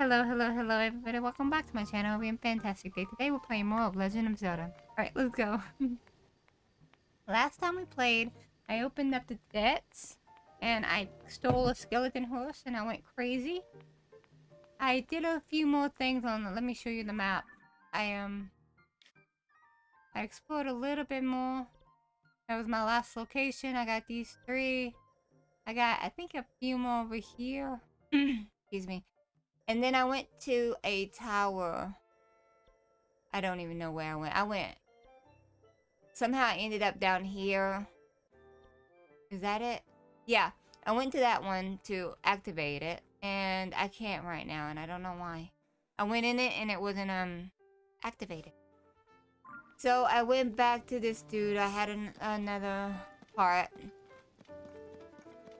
Hello, hello, hello, everybody. Welcome back to my channel. We're in Fantastic Day. Today we're playing more of Legend of Zelda. Alright, let's go. Last time we played, I opened up the depths and I stole a skeleton horse and I went crazy. I did a few more things on the, let me show you the map. I um I explored a little bit more. That was my last location. I got these three. I got I think a few more over here. Excuse me. And then I went to a tower. I don't even know where I went. I went. Somehow I ended up down here. Is that it? Yeah. I went to that one to activate it. And I can't right now. And I don't know why. I went in it and it wasn't um activated. So I went back to this dude. I had an, another part.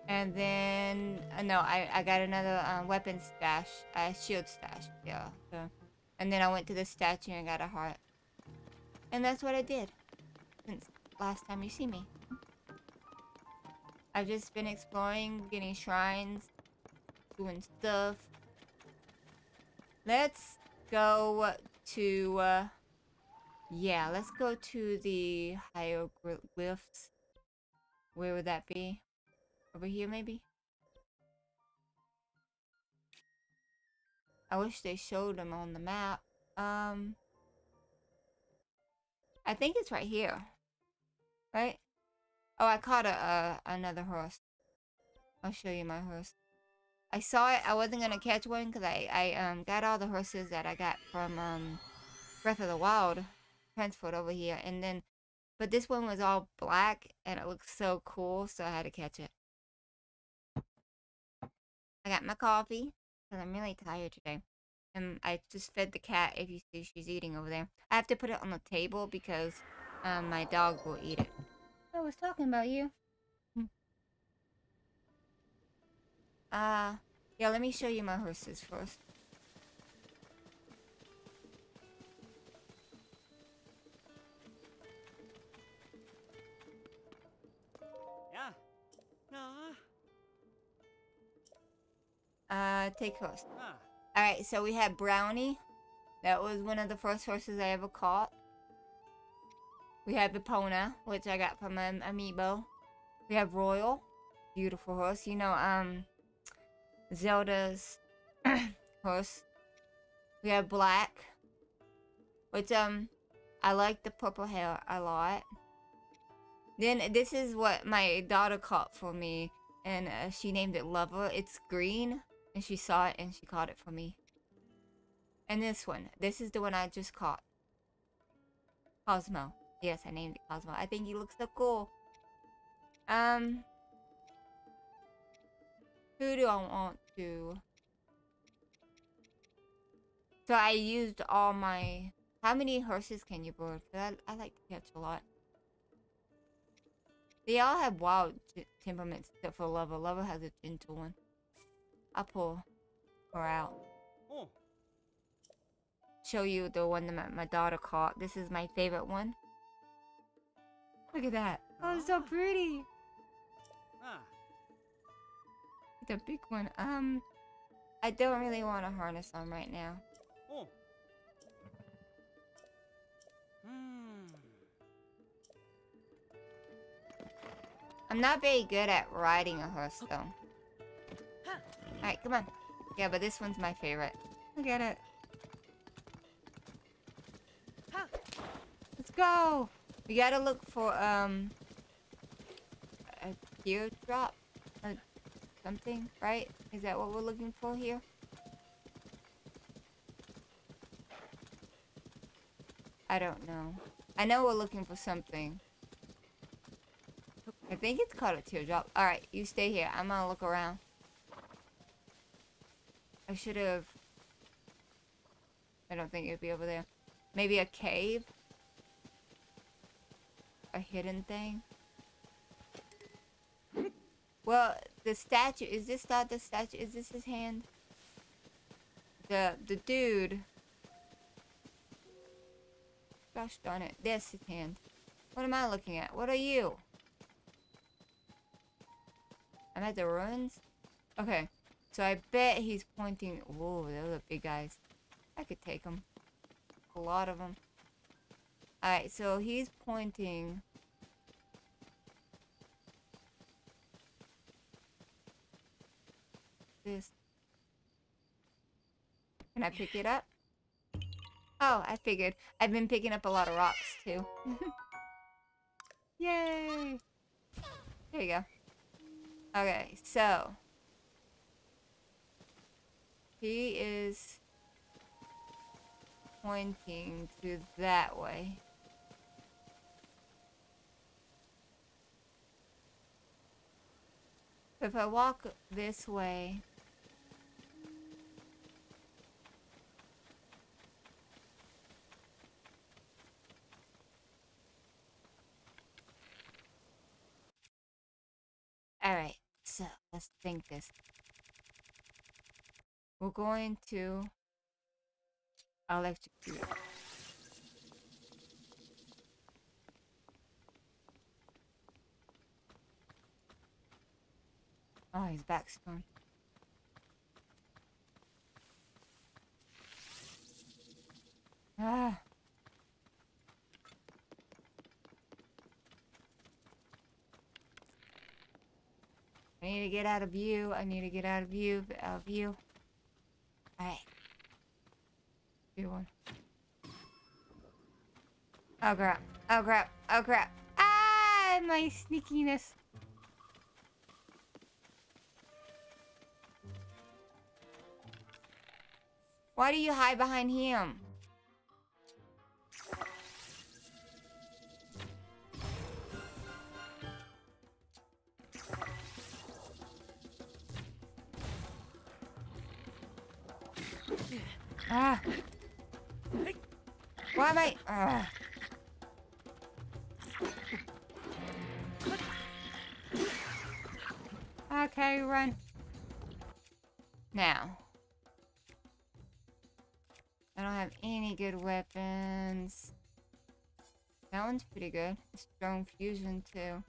And then, uh, no, I, I got another um, weapon stash, uh, shield stash, yeah. So, and then I went to the statue and got a heart. And that's what I did since last time you see me. I've just been exploring, getting shrines, doing stuff. Let's go to, uh, yeah, let's go to the hieroglyphs. Where would that be? Over here, maybe? I wish they showed them on the map. Um, I think it's right here. Right? Oh, I caught a uh, another horse. I'll show you my horse. I saw it. I wasn't gonna catch one because I I um got all the horses that I got from um Breath of the Wild transferred over here, and then but this one was all black and it looked so cool, so I had to catch it. I got my coffee because I'm really tired today. And I just fed the cat if you see she's eating over there. I have to put it on the table because um, my dog will eat it. I was talking about you. Hmm. Uh, yeah, let me show you my horses first. Uh, take horse. Ah. Alright, so we had Brownie. That was one of the first horses I ever caught. We have Epona, which I got from an amiibo. We have Royal. Beautiful horse. You know, um, Zelda's horse. We have Black. Which, um, I like the purple hair a lot. Then this is what my daughter caught for me. And uh, she named it Lover. It's green. And she saw it and she caught it for me. And this one. This is the one I just caught. Cosmo. Yes, I named it Cosmo. I think he looks so cool. Um. Who do I want to? So I used all my... How many horses can you board? I, I like to catch a lot. They all have wild temperaments except for Lover. Lover has a gentle one. I'll pull her out. Oh. Show you the one that my, my daughter caught. This is my favorite one. Look at that. Oh, it's so pretty. Ah. The big one. Um, I don't really want a harness on right now. Oh. I'm not very good at riding a horse though. Alright, come on. Yeah, but this one's my favorite. Look at it. Let's go! We gotta look for, um... A teardrop? A something, right? Is that what we're looking for here? I don't know. I know we're looking for something. I think it's called a teardrop. Alright, you stay here. I'm gonna look around. I should have... I don't think it'd be over there. Maybe a cave? A hidden thing? Well, the statue... Is this not the statue? Is this his hand? The, the dude... Gosh darn it. This his hand. What am I looking at? What are you? I'm at the ruins? Okay. So I bet he's pointing. Whoa, those are big guys. I could take them. A lot of them. Alright, so he's pointing. This. Can I pick it up? Oh, I figured. I've been picking up a lot of rocks too. Yay! There you go. Okay, so. He is pointing to that way. If I walk this way, Alright, so let's think this. We're going to electrocute. Oh, his back's gone. Ah. I need to get out of view. I need to get out of view. Out of view. Alright. Do one. Oh crap. Oh crap. Oh crap. Ah, my sneakiness. Why do you hide behind him? Ah. Why am I? Ah. Okay, run. Now. I don't have any good weapons. That one's pretty good. Strong fusion too.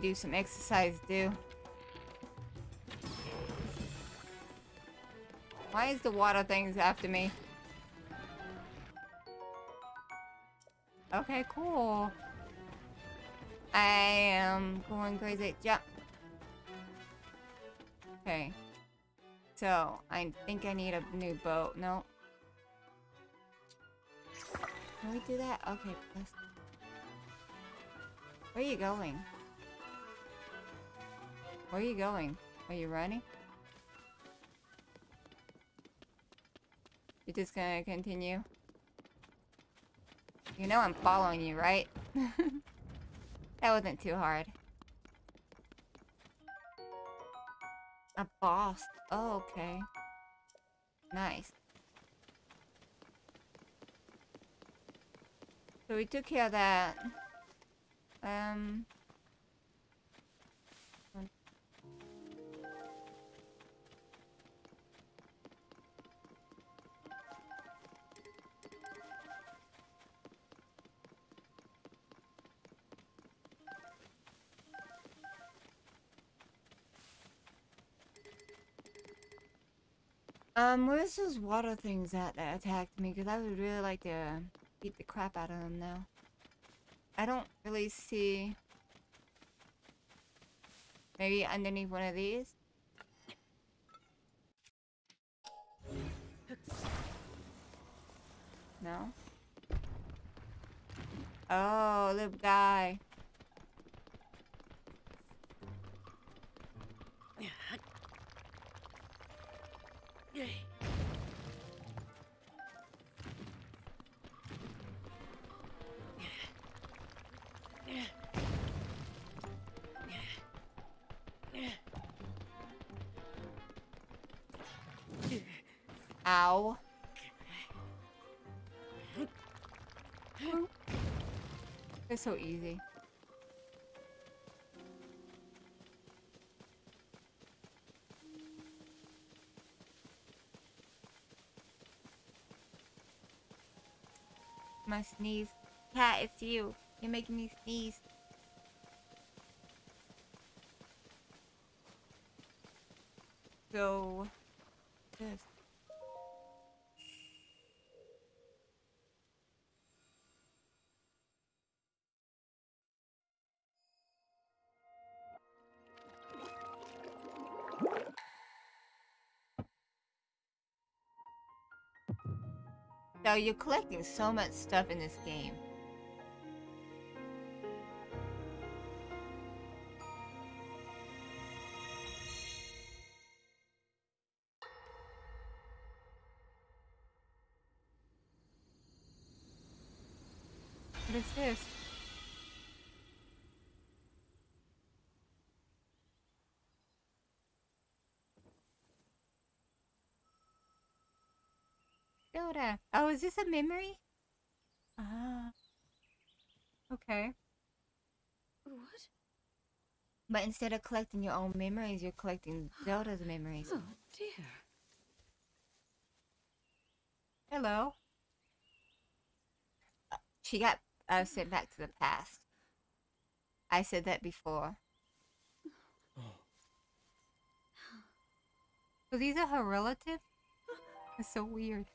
Do some exercise, do. Why is the water things after me? Okay, cool. I am going crazy. Jump. Okay. So, I think I need a new boat. No. Can we do that? Okay. Where are you going? Where are you going? Are you running? You're just gonna continue? You know I'm following you, right? that wasn't too hard. A boss. Oh, okay. Nice. So we took care of that. Um... Um, where's those water things at that attacked me? Because I would really like to beat the crap out of them now. I don't really see... Maybe underneath one of these? No? Oh, little guy. Ow. It's so easy. My sneeze. Cat, it's you. You're making me sneeze. So... So you're collecting so much stuff in this game. Dota. Oh, is this a memory? Ah. Okay. What? But instead of collecting your own memories, you're collecting Zelda's memories. Oh dear. Hello. She got uh, sent back to the past. I said that before. So these are her relatives? That's so weird.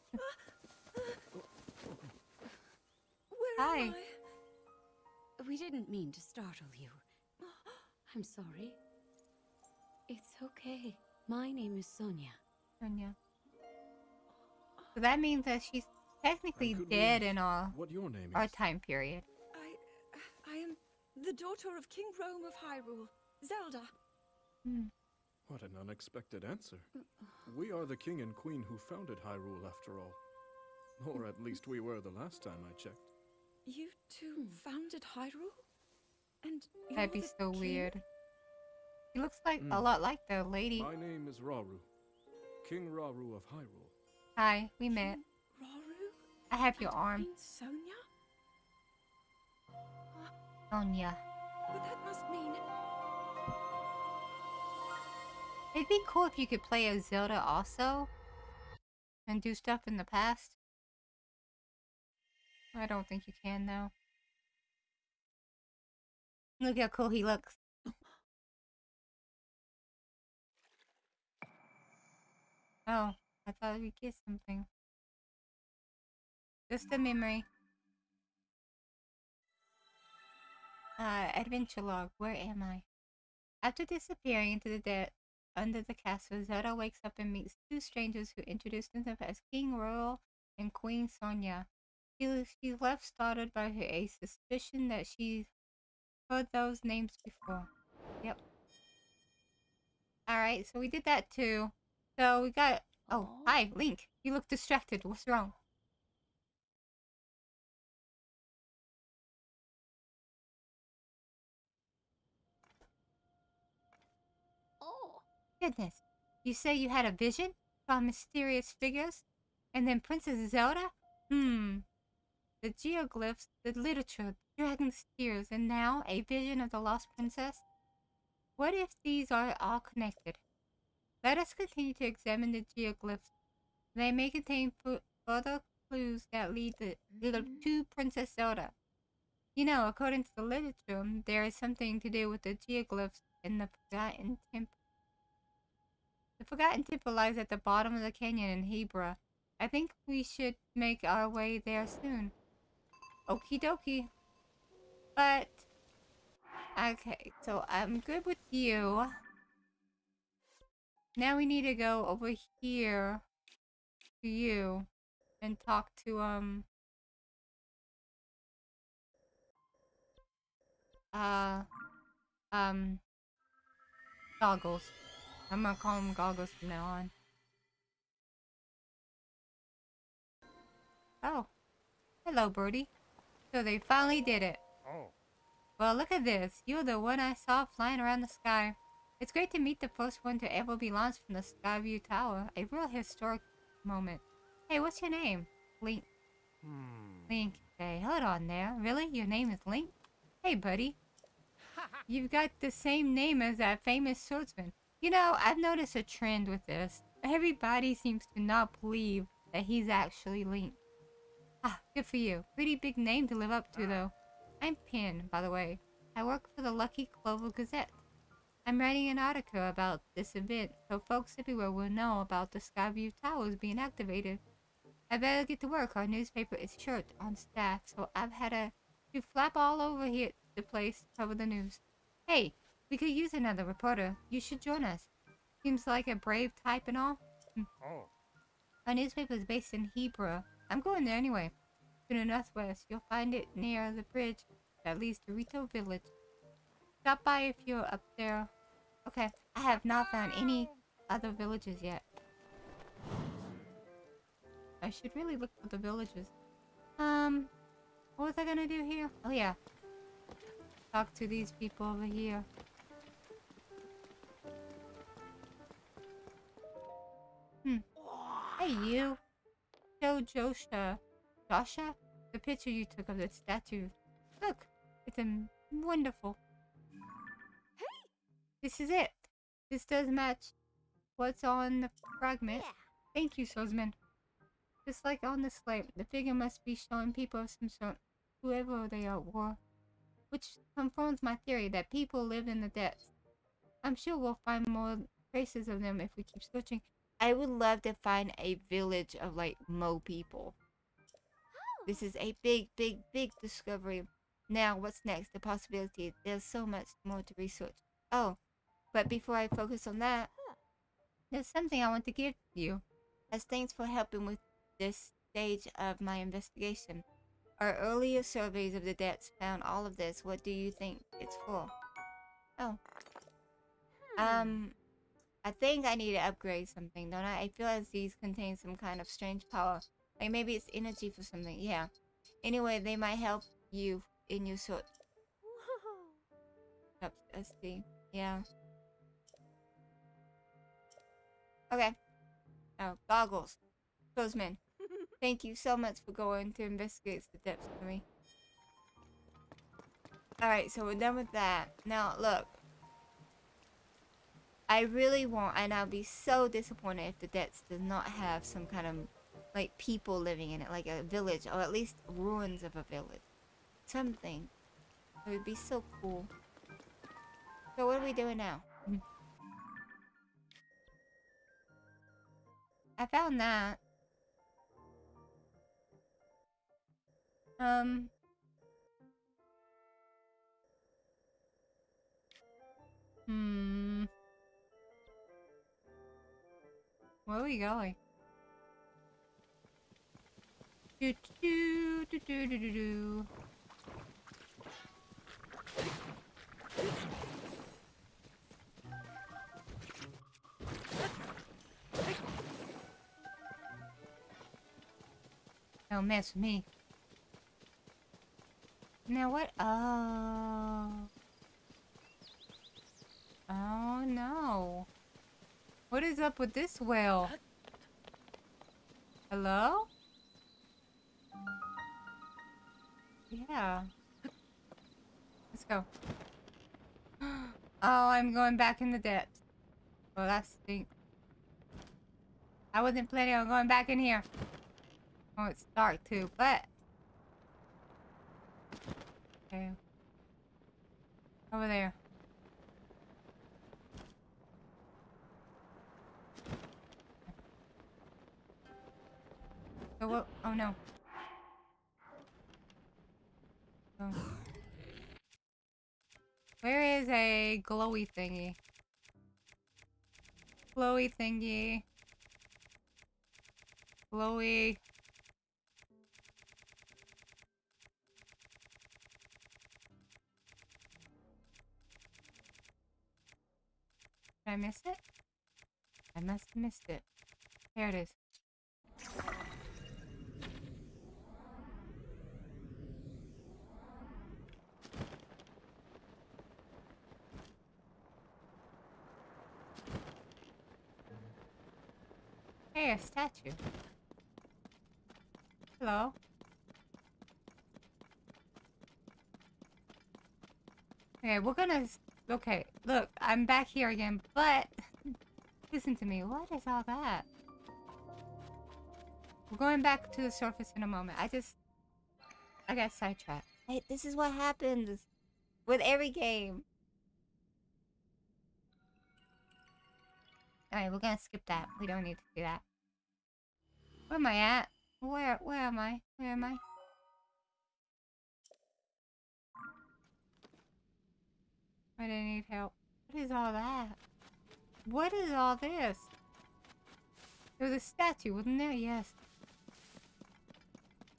Where Hi. am I? We didn't mean to startle you. I'm sorry. It's okay. My name is Sonia. Sonia. So that means that she's technically dead in our, What your name our is? time period. I, I am the daughter of King Rhoam of Hyrule, Zelda. Hmm. What an unexpected answer. We are the king and queen who founded Hyrule after all. Or at least we were the last time I checked. You two founded Hyrule? And you're That'd be the so king? weird. He looks like a Mm. lot like the lady. My name is Rauru. King Rauru of Hyrule. Hi, we met. Rauru? I have your arm, Queen Sonia? Sonia. But that must mean It'd be cool if you could play as Zelda also and do stuff in the past. I don't think you can though. Look how cool he looks. Oh, I thought we'd get something. Just a memory. Uh, adventure log. Where am I? After disappearing into the under the castle, Zelda wakes up and meets two strangers who introduce themselves as King Rauru and Queen Sonia. She, she's left startled by her a suspicion that she's heard those names before. Yep. Alright, so we did that too. So we got. Oh, Aw. hi, Link. You look distracted. What's wrong? Goodness. You say you had a vision? Saw mysterious figures? And then Princess Zelda? Hmm. The geoglyphs, the literature, the dragon's tears, and now a vision of the lost princess? What if these are all connected? Let us continue to examine the geoglyphs. They may contain fu- further clues that lead to, lead to Princess Zelda. You know, according to the literature, there is something to do with the geoglyphs in the Forgotten Temple. The Forgotten Temple lies at the bottom of the canyon in Hebra. I think we should make our way there soon. Okie dokie. But, okay, so I'm good with you. Now we need to go over here to you and talk to, um, uh, um, goggles. I'm gonna call them goggles from now on. Oh. Hello, Birdie. So they finally did it. Oh. Well, look at this. You're the one I saw flying around the sky. It's great to meet the first one to ever be launched from the Skyview Tower. A real historic moment. Hey, what's your name? Link. Hmm. Link. Hey, hold on there. Really? Your name is Link? Hey, buddy. You've got the same name as that famous swordsman. You know, I've noticed a trend with this. Everybody seems to not believe that he's actually Link. Ah, good for you. Pretty big name to live up to, though. I'm Penn, by the way. I work for the Lucky Clover Gazette. I'm writing an article about this event, so folks everywhere will know about the Skyview Towers being activated. I better get to work. Our newspaper is short on staff, so I've had to, flap all over here the place to cover the news. Hey, we could use another reporter. You should join us. Seems like a brave type and all. Oh. Our newspaper is based in Hebrew. I'm going there anyway. To the northwest, you'll find it near the bridge that leads to Rito Village. Stop by if you're up there. Okay, I have not found any other villages yet. I should really look for the villages. Um, what was I gonna do here? Oh yeah. Talk to these people over here. Hmm. Hey you. Show Josha. Joshua? The picture you took of the statue. Look, it's a wonderful. Hey! This is it. This does match what's on the fragment. Thank you, Sozman. Just like on the slate, the figure must be showing people of some sort, whoever they are, war. Which confirms my theory that people live in the depths. I'm sure we'll find more traces of them if we keep searching. I would love to find a village of like Mo people. This is a big, big, big discovery. Now, what's next? The possibility. There's so much more to research. Oh, but before I focus on that, there's something I want to give you. As thanks for helping with this stage of my investigation. Our earlier surveys of the depths found all of this. What do you think it's for? Oh. Um, I think I need to upgrade something, don't I? I feel as these contain some kind of strange power. Like maybe it's energy for something. Yeah. Anyway, they might help you in your search. Yep, let's see. Yeah. Okay. Oh, goggles. Clothesman. Thank you so much for going to investigate the depths for me. Alright, so we're done with that. Now, look. I really want, and I'll be so disappointed if the depths does not have some kind of, like, people living in it. Like a village, or at least ruins of a village. Something. It would be so cool. So what are we doing now? I found that. Um. Hmm. We going? Do do do do do do do. Don't mess with me. Now what? Oh. Oh no. What is up with this whale? Hello? Yeah. Let's go. Oh, I'm going back in the depths. Well, that stinks. I wasn't planning on going back in here. Oh, it's dark too, but... Okay. Over there. Oh, what? Oh no. Oh. Where is a glowy thingy? Glowy thingy. Glowy. Did I miss it? I must have missed it. Here it is. A statue. Hello. Okay, we're gonna... Okay, look, I'm back here again, but... Listen to me, what is all that? We're going back to the surface in a moment. I just... I got sidetracked. Hey, this is what happens with every game. Alright, we're gonna skip that. We don't need to do that. Where am I at? Where, where am I? Where am I? I didn't need help. What is all that? What is all this? There was a statue, wasn't there? Yes.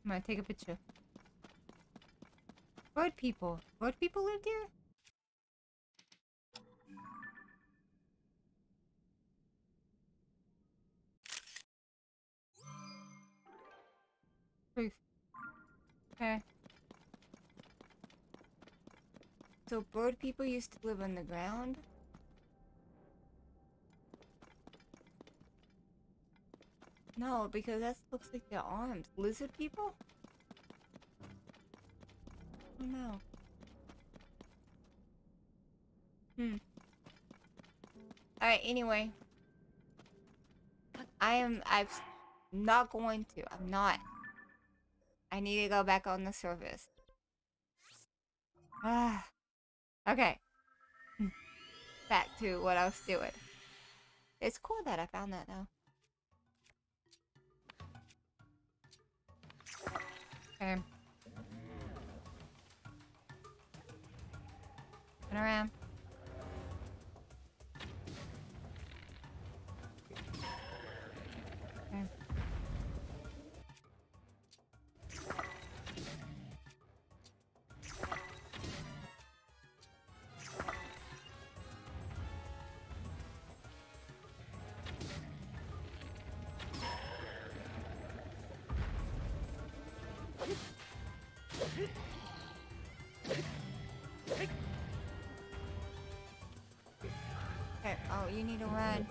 I'm gonna take a picture. Bird people. Bird people lived here? Okay. So bird people used to live on the ground? No, because that looks like their arms. Lizard people? Oh no. Hmm. Alright, anyway. I am, I'm not going to. I'm not. I need to go back on the surface. Ah. Okay. Hmm. Back to what I was doing. It's cool that I found that though. Okay. Turn around. You need to run.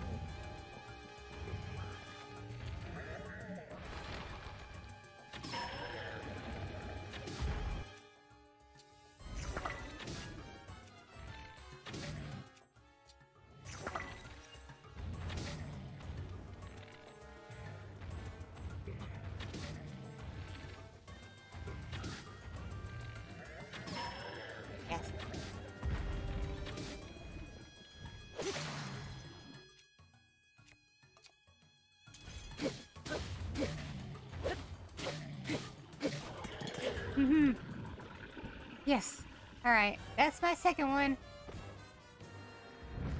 Yes. Alright. That's my second one.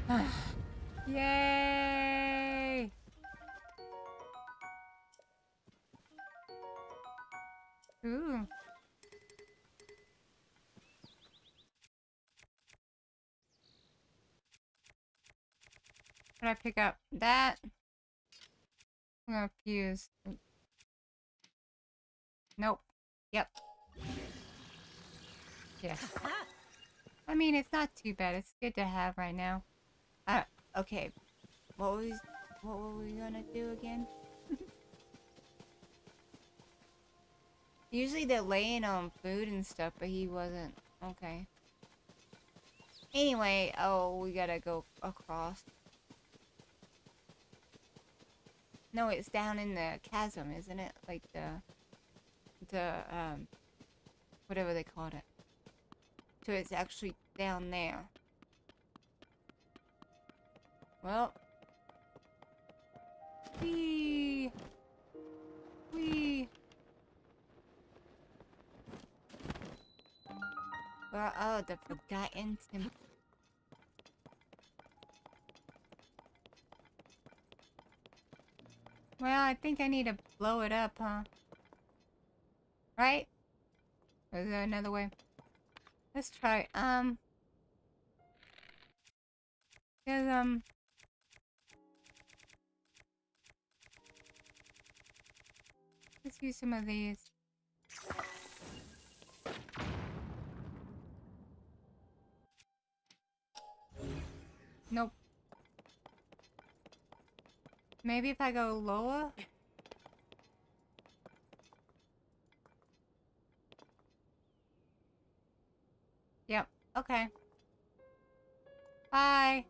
Yay! Ooh. What I pick up? That. I'm gonna fuse. Nope. Yep. Yeah. I mean, it's not too bad. It's good to have right now. Uh, okay. What was what were we gonna do again? Usually they're laying on food and stuff, but he wasn't. Okay. Anyway, oh, we gotta go across. No, it's down in the chasm, isn't it? Like the, the, um, whatever they called it. So it's actually down there. Well. Whee! Whee! Where, oh, the Forgotten. Well, I think I need to blow it up, huh? Right? Is there another way? Let's try, um... There's, um... Let's use some of these. Nope. Maybe if I go lower? Yep, okay. Bye.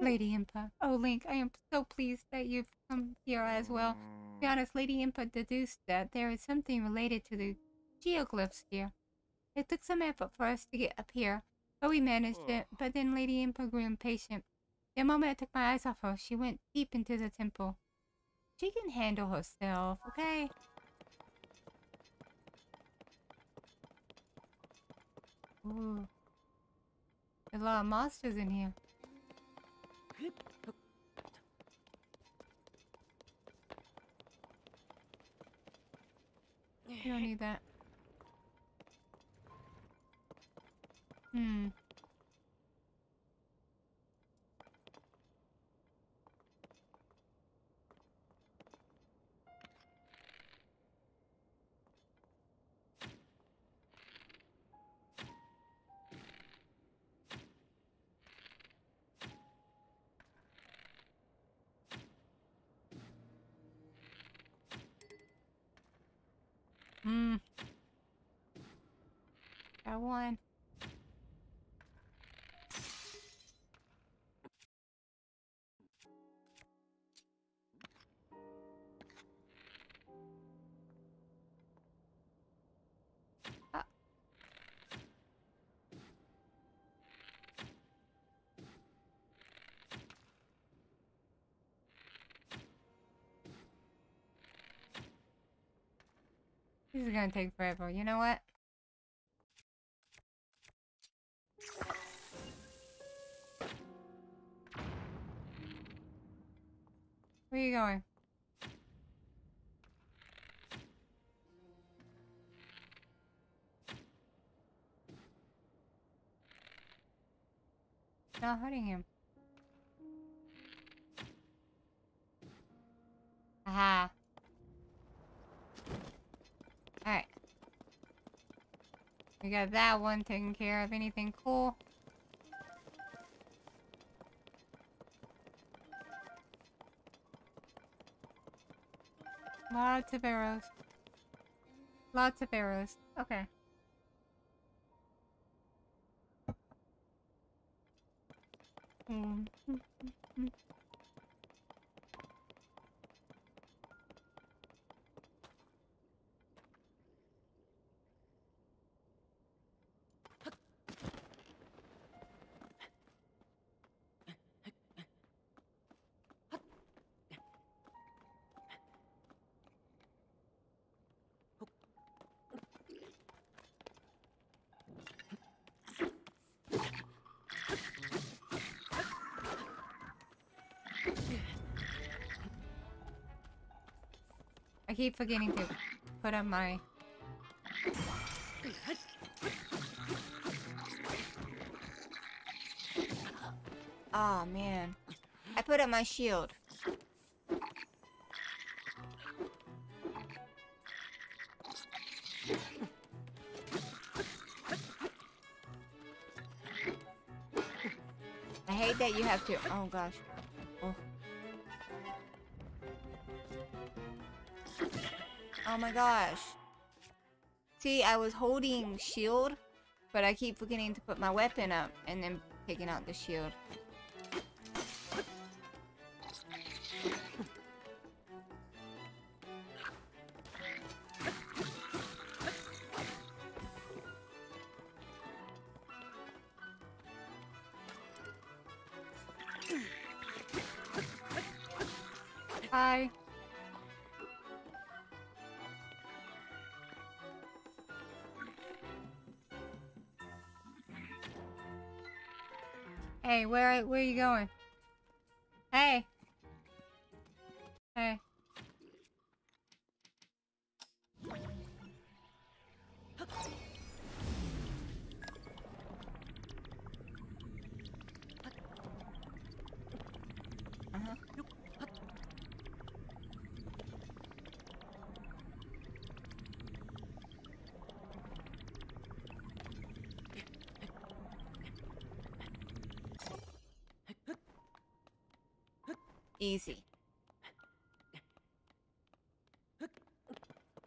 Lady Impa. Oh, Link, I am so pleased that you've come here as well. To be honest, Lady Impa deduced that there is something related to the geoglyphs here. It took some effort for us to get up here, but we managed it. But then Lady Impa grew impatient. The moment I took my eyes off her, she went deep into the temple. She can handle herself, okay? Ooh. A lot of monsters in here. You don't need that. Hmm. Hmm. Got one. This is gonna take forever. You know what? Where are you going? Not hurting him. Got that one taken care of. Anything cool? Lots of arrows. Lots of arrows. Okay. Mm. I keep forgetting to put up my... Oh man. I put up my shield. I hate that you have to... Oh gosh. Oh my gosh. See, I was holding shield, but I keep forgetting to put my weapon up and then taking out the shield. Hi. Hey, where where are you going? Easy.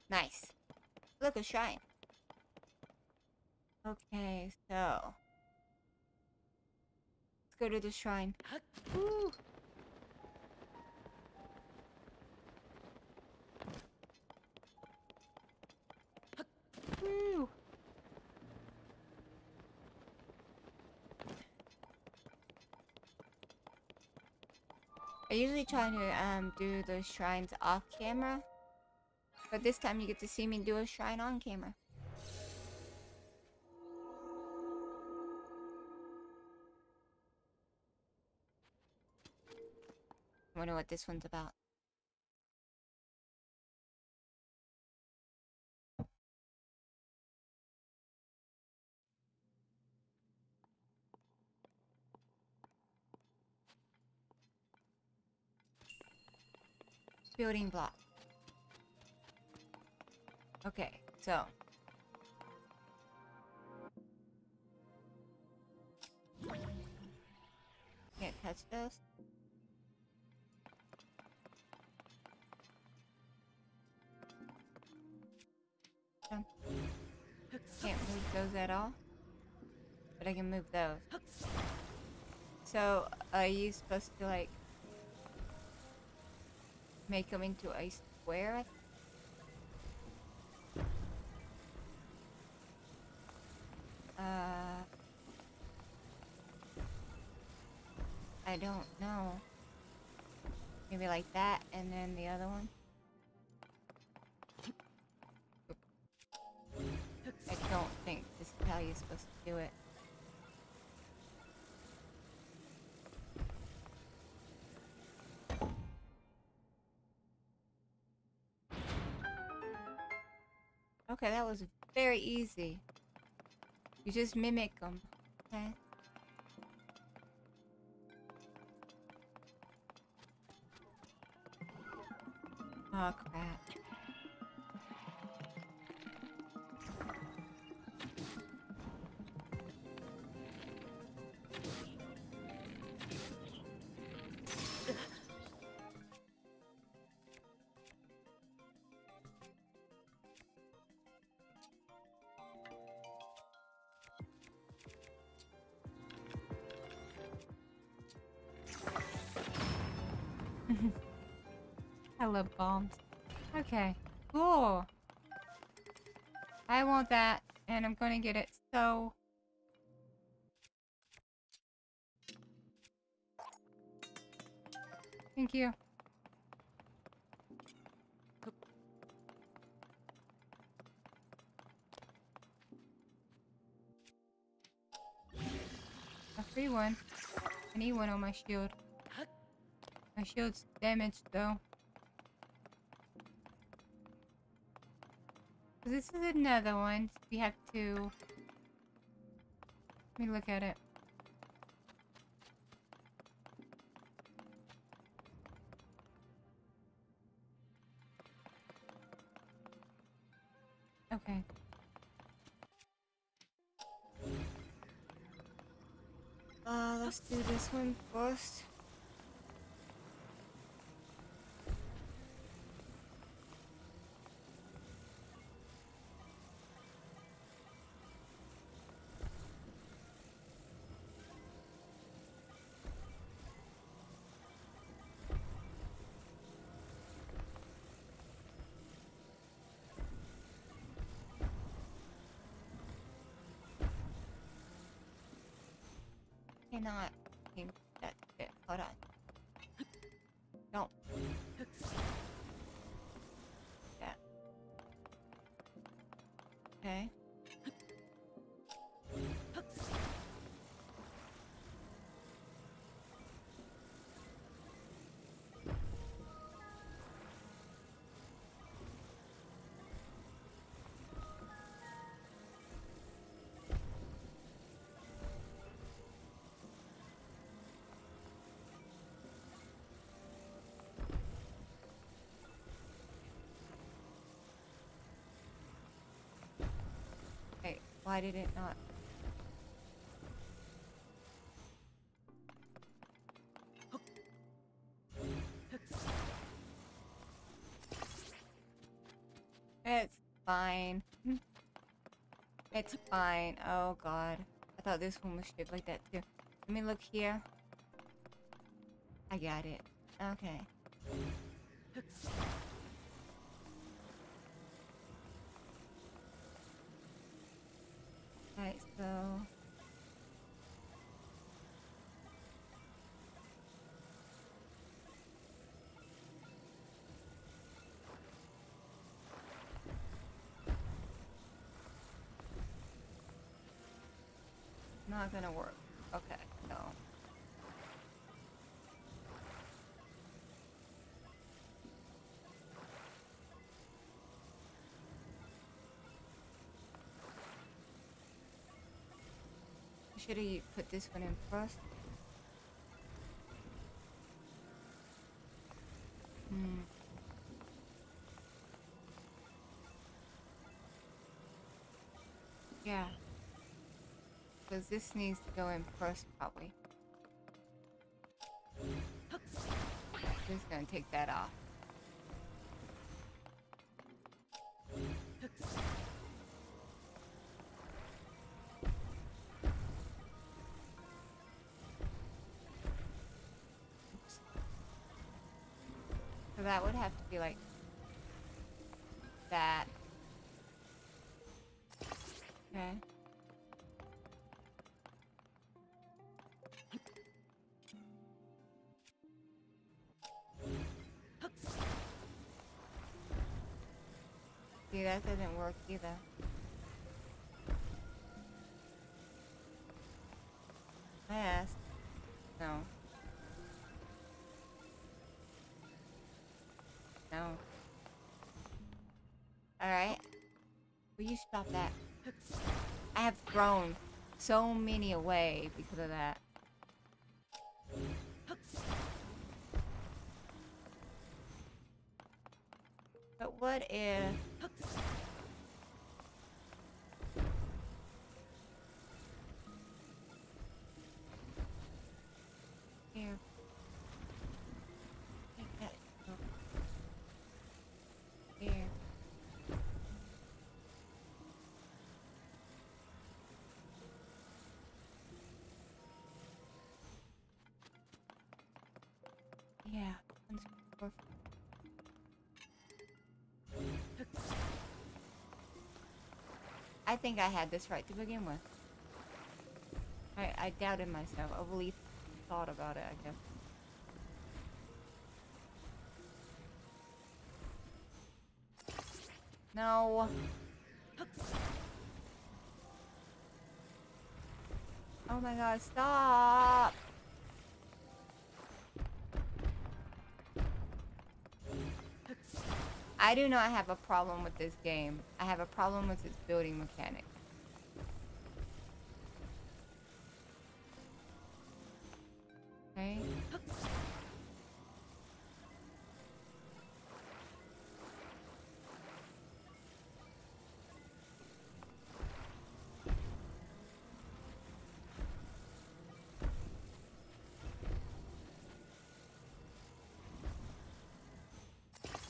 Nice. Look, a shrine. Okay, so. Let's go to the shrine. I usually try to um do the shrines off camera, but this time you get to see me do a shrine on camera. I wonder what this one's about. Building block. Okay, so. Can't touch those. Can't move those at all. But I can move those. So, are you supposed to like make them into a square? Uh, I don't know. Maybe like that, and then the other one. I don't think this is how you're supposed to do it. Okay, that was very easy. You just mimic them. Okay. Oh crap. I love bombs. Okay. Cool. I want that, and I'm gonna get it, so... Thank you. A free one. I need one on my shield. My shield's damaged though. This is another one. We have to... Let me look at it. Okay. Uh, let's do this one first. Cannot. that shit. Hold on. Don't. Yeah. Okay. Why did it not? It's fine. It's fine. Oh god. I thought this one was shaped like that too. Let me look here. I got it. Okay. Not gonna work. Okay, no. Should have put this one in first. Hmm. Because this needs to go in first, probably. Just gonna take that off. So that would have to be like that didn't work either. I asked. No. No. Alright. Will you stop that? I have thrown so many away because of that. What if... Here. Here. Yeah. I think I had this right to begin with. I, I doubted myself. Overly thought about it, I guess. No. Oh my god, stop! I do not have a problem with this game. I have a problem with its building mechanic. Okay.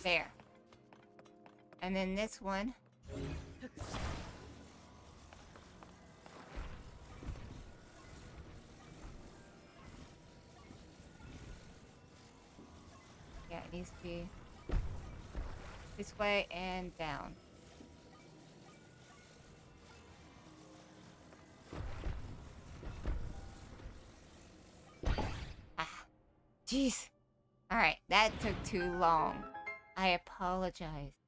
There. And then this one. Yeah, it needs to be this way and down. Ah, jeez. Alright, that took too long. I apologize.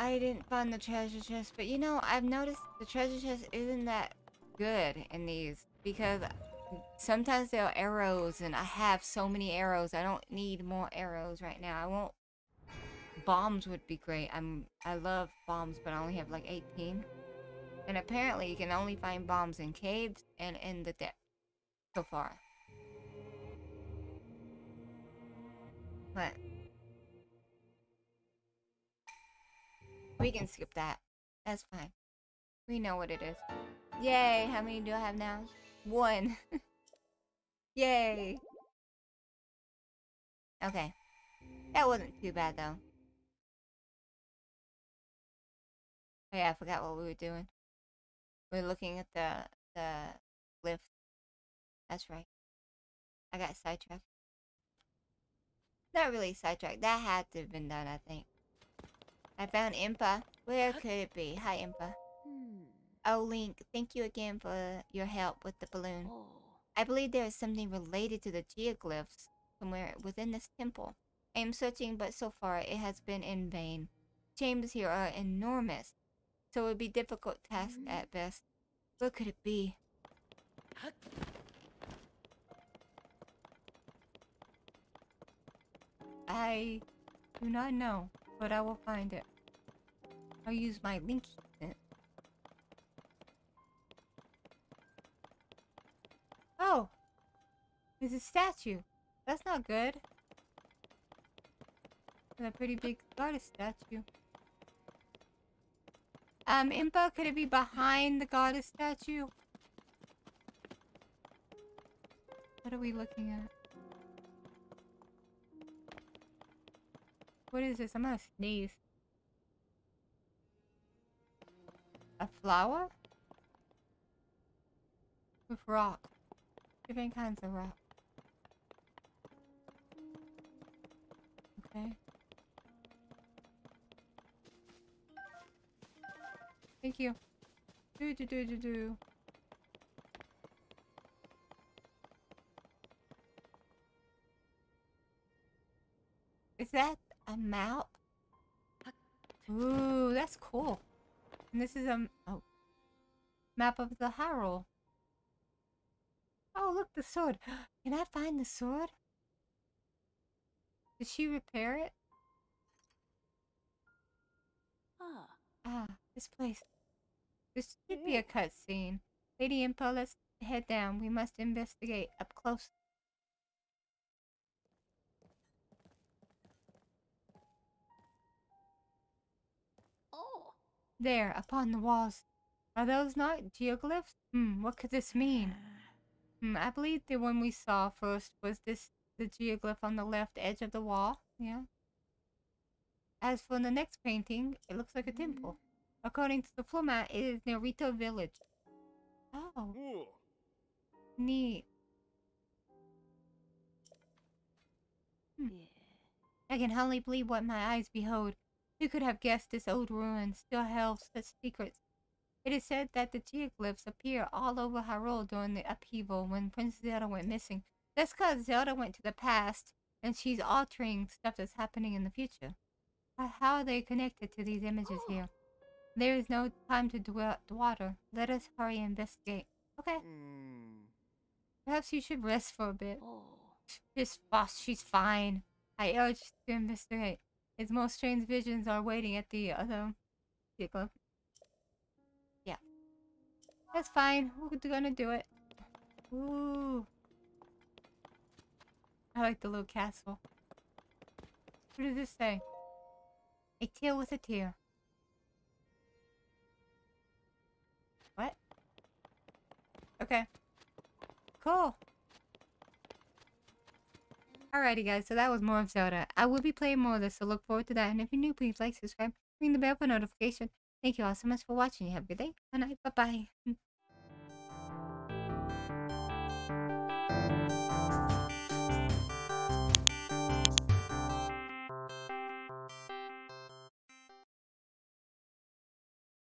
I didn't find the treasure chest, but you know, I've noticed the treasure chest isn't that good in these because sometimes there are arrows and I have so many arrows. I don't need more arrows right now. I won't bombs would be great. I'm I love bombs, but I only have like 18. And apparently you can only find bombs in caves and in the depth so far. But we can skip that. That's fine. We know what it is. Yay! How many do I have now? One. Yay! Okay. That wasn't too bad though. Oh yeah, I forgot what we were doing. We are looking at the the lift. That's right. I got sidetracked. Not really sidetracked. That had to have been done, I think. I found Impa. Where could it be? Hi, Impa. Hmm. Oh, Link, thank you again for your help with the balloon. Oh. I believe there is something related to the geoglyphs somewhere within this temple. I am searching, but so far it has been in vain. Chambers here are enormous, so it would be difficult task at best. What could it be? I do not know, but I will find it. I'll use my link then. Oh! There's a statue. That's not good. And a pretty big goddess statue. Um, Impa, could it be behind the goddess statue? What are we looking at? What is this? I'm gonna sneeze. A flower? With rock. Different kinds of rock. Okay. Thank you. Do do do do do. Is that a map? Ooh, that's cool. And this is a oh, map of the Hyrule. Oh, look, the sword. Can I find the sword? Did she repair it? Ah. Ah, this place. This should be a cutscene. Lady Impa, let's head down. We must investigate up close. There, upon the walls. Are those not geoglyphs? Hmm, what could this mean? Hmm, I believe the one we saw first was this the geoglyph on the left edge of the wall. Yeah. As for the next painting, it looks like a temple. According to the floor mat, it is near Rito Village. Oh, Ooh. neat. Yeah. I can hardly believe what my eyes behold. Who could have guessed this old ruin still held such secrets? It is said that the geoglyphs appear all over Hyrule during the upheaval when Princess Zelda went missing. That's because Zelda went to the past and she's altering stuff that's happening in the future. But how are they connected to these images here? There is no time to dwell water. Let us hurry and investigate. Okay, Hmm. perhaps you should rest for a bit. Oh. This boss, she's fine. I urge to investigate. His most strange visions are waiting at the other vehicle. Yeah. That's fine. We're gonna do it. Ooh. I like the little castle. What does this say? A tear with a tear. What? Okay. Cool. Alrighty guys, so that was more of Zelda. I will be playing more of this, so look forward to that. And if you're new, please like, subscribe, ring the bell for notification. Thank you all so much for watching. Have a good day. Good night. Bye-bye.